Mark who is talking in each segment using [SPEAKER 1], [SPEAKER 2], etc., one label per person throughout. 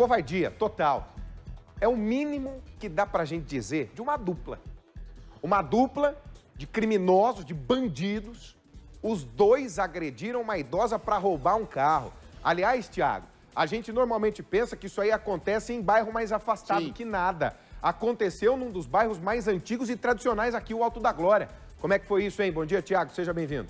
[SPEAKER 1] covardia total. É o mínimo que dá pra gente dizer de uma dupla. Uma dupla de criminosos, de bandidos. Os dois agrediram uma idosa para roubar um carro. Aliás, Tiago, a gente normalmente pensa que isso aí acontece em bairro mais afastado
[SPEAKER 2] Sim.
[SPEAKER 1] que nada. Aconteceu num dos bairros mais antigos e tradicionais aqui, o Alto da Glória. Como é que foi isso, hein? Bom dia, Tiago. Seja bem-vindo.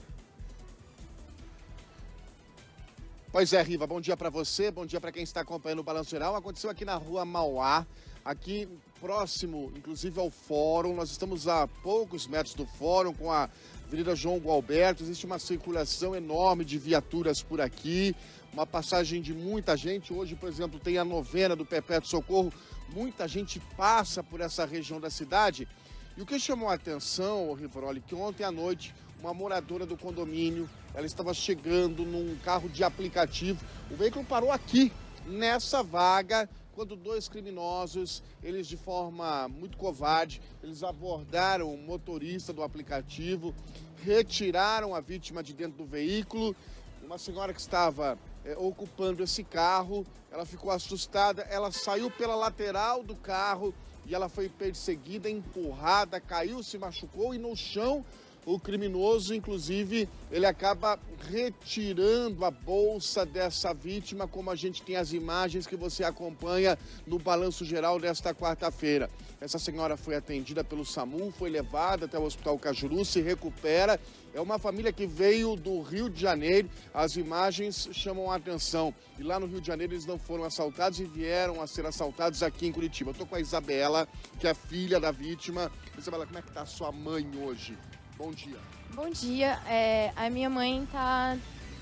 [SPEAKER 2] Pois é, Riva, bom dia para você, bom dia para quem está acompanhando o Balanço Geral. Aconteceu aqui na rua Mauá, aqui próximo, inclusive ao fórum. Nós estamos a poucos metros do fórum, com a Avenida João Gualberto. Existe uma circulação enorme de viaturas por aqui, uma passagem de muita gente. Hoje, por exemplo, tem a novena do Perpétuo Socorro. Muita gente passa por essa região da cidade. E o que chamou a atenção, Rivaroli, que ontem à noite uma moradora do condomínio, ela estava chegando num carro de aplicativo. O veículo parou aqui, nessa vaga, quando dois criminosos, eles de forma muito covarde, eles abordaram o motorista do aplicativo, retiraram a vítima de dentro do veículo. Uma senhora que estava eh, ocupando esse carro, ela ficou assustada, ela saiu pela lateral do carro e ela foi perseguida, empurrada, caiu, se machucou e no chão o criminoso, inclusive, ele acaba retirando a bolsa dessa vítima, como a gente tem as imagens que você acompanha no balanço geral desta quarta-feira. Essa senhora foi atendida pelo SAMU, foi levada até o Hospital Cajuru, se recupera. É uma família que veio do Rio de Janeiro. As imagens chamam a atenção. E lá no Rio de Janeiro eles não foram assaltados e vieram a ser assaltados aqui em Curitiba. Eu com a Isabela, que é filha da vítima. Isabela, como é que tá a sua mãe hoje? Bom dia.
[SPEAKER 3] Bom dia. É, a minha mãe tá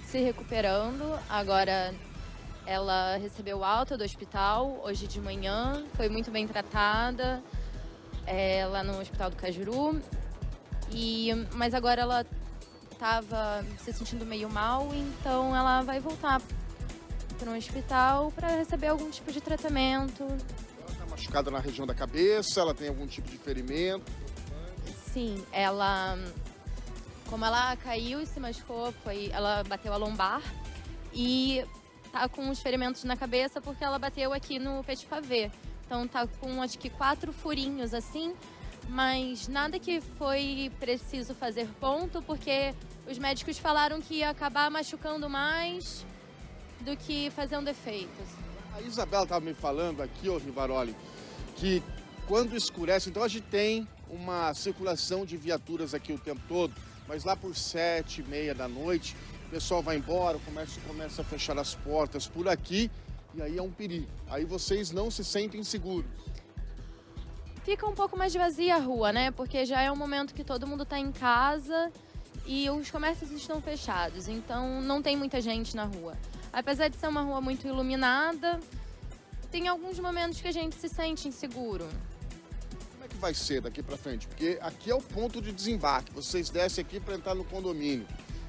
[SPEAKER 3] se recuperando. Agora ela recebeu alta do hospital hoje de manhã. Foi muito bem tratada é, lá no Hospital do Cajuru. E, mas agora ela estava se sentindo meio mal, então ela vai voltar para um hospital para receber algum tipo de tratamento.
[SPEAKER 2] Ela tá machucada na região da cabeça, ela tem algum tipo de ferimento.
[SPEAKER 3] Sim, ela. Como ela caiu e se machucou, foi, ela bateu a lombar e tá com os ferimentos na cabeça porque ela bateu aqui no petit pavê. Então tá com acho que quatro furinhos assim, mas nada que foi preciso fazer ponto porque os médicos falaram que ia acabar machucando mais do que fazendo efeitos.
[SPEAKER 2] A Isabela estava me falando aqui, ô Rivaroli, que quando escurece, então a gente tem uma circulação de viaturas aqui o tempo todo, mas lá por sete e meia da noite, o pessoal vai embora, o comércio começa a fechar as portas por aqui, e aí é um perigo. Aí vocês não se sentem seguros.
[SPEAKER 3] Fica um pouco mais vazia a rua, né? Porque já é um momento que todo mundo tá em casa e os comércios estão fechados, então não tem muita gente na rua. Apesar de ser uma rua muito iluminada, tem alguns momentos que a gente se sente inseguro.
[SPEAKER 2] Que vai ser daqui para frente? Porque aqui é o ponto de desembarque. Vocês descem aqui para entrar no condomínio.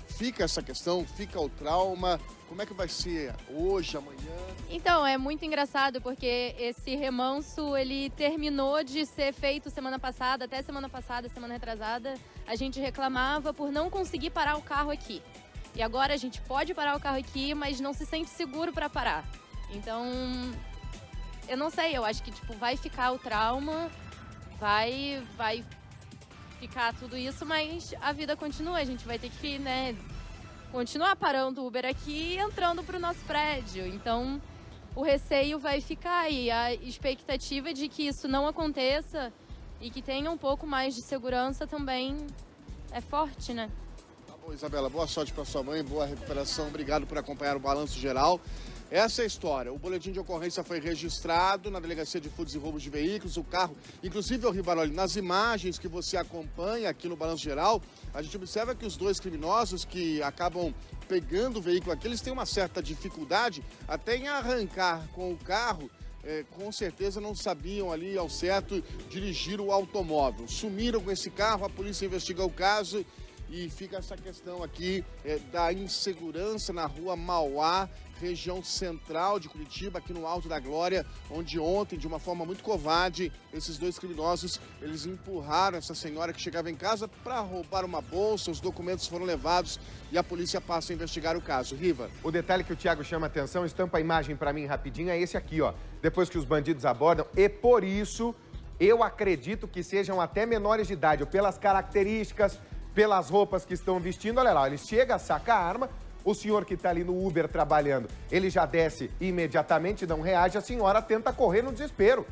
[SPEAKER 2] Fica essa questão, fica o trauma. Como é que vai ser hoje, amanhã?
[SPEAKER 3] Então, é muito engraçado porque esse remanso, ele terminou de ser feito semana passada, até semana passada, semana retrasada, a gente reclamava por não conseguir parar o carro aqui. E agora a gente pode parar o carro aqui, mas não se sente seguro para parar. Então, eu não sei, eu acho que tipo vai ficar o trauma, vai vai ficar tudo isso, mas a vida continua, a gente vai ter que, né, continuar parando o Uber aqui e entrando para o nosso prédio. Então, o receio vai ficar e a expectativa de que isso não aconteça e que tenha um pouco mais de segurança também é forte, né?
[SPEAKER 2] Isabela, boa sorte para sua mãe, boa recuperação. Obrigado por acompanhar o Balanço Geral. Essa é a história. O boletim de ocorrência foi registrado na Delegacia de Furtos e Roubos de Veículos. O carro, inclusive, o Rivaroli, nas imagens que você acompanha aqui no Balanço Geral, a gente observa que os dois criminosos que acabam pegando o veículo aqui, eles têm uma certa dificuldade até em arrancar com o carro. É, com certeza não sabiam ali ao certo dirigir o automóvel. Sumiram com esse carro, a polícia investiga o caso e fica essa questão aqui é, da insegurança na rua Mauá, região central de Curitiba, aqui no Alto da Glória, onde ontem, de uma forma muito covarde, esses dois criminosos, eles empurraram essa senhora que chegava em casa para roubar uma bolsa, os documentos foram levados e a polícia passa a investigar o caso. Riva.
[SPEAKER 1] O detalhe que o Thiago chama atenção, estampa a imagem para mim rapidinho, é esse aqui, ó. Depois que os bandidos abordam, e por isso eu acredito que sejam até menores de idade, ou pelas características, pelas roupas que estão vestindo, olha lá, ele chega, saca a arma, o senhor que está ali no Uber trabalhando, ele já desce imediatamente, não reage, a senhora tenta correr no desespero.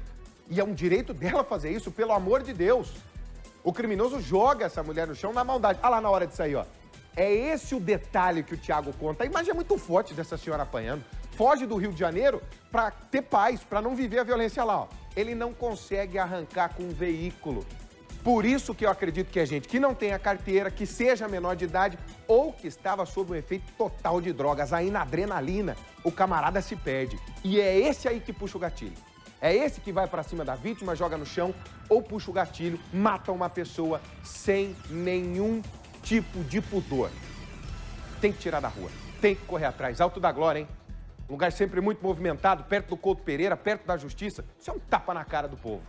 [SPEAKER 1] E é um direito dela fazer isso, pelo amor de Deus. O criminoso joga essa mulher no chão na maldade. Olha lá na hora de sair, ó. É esse o detalhe que o Thiago conta. A imagem é muito forte dessa senhora apanhando. Foge do Rio de Janeiro para ter paz, para não viver a violência lá, ó. Ele não consegue arrancar com um veículo. Por isso que eu acredito que a gente que não tem a carteira, que seja menor de idade ou que estava sob o efeito total de drogas, aí na adrenalina, o camarada se perde. E é esse aí que puxa o gatilho. É esse que vai para cima da vítima, joga no chão ou puxa o gatilho, mata uma pessoa sem nenhum tipo de pudor. Tem que tirar da rua, tem que correr atrás. Alto da Glória, hein? Lugar sempre muito movimentado, perto do Couto Pereira, perto da Justiça. Isso é um tapa na cara do povo.